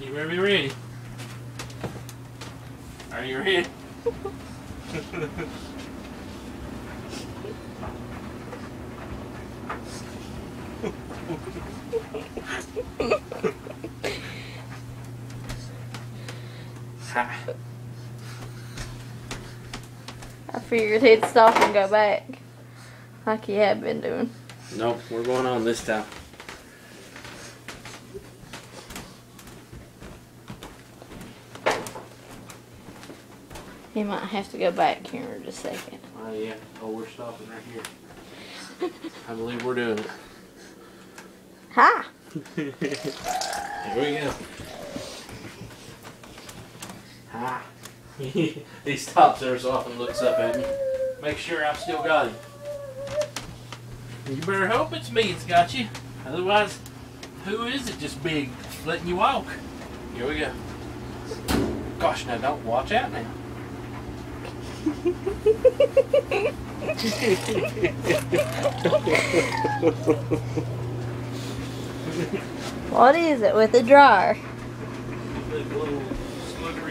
You better be ready. Are you ready? Ha. I figured he'd stop and go back. Like he had been doing. Nope, we're going on this time. He might have to go back here in just a second. Oh yeah. Oh, we're stopping right here. I believe we're doing it. Ha! Here we go. Ha! he stops every so often and looks up at me. Make sure I've still got him. You better hope it's me that's got you. Otherwise, who is it just big letting you walk? Here we go. Gosh, now don't watch out now. What is it with dryer? Little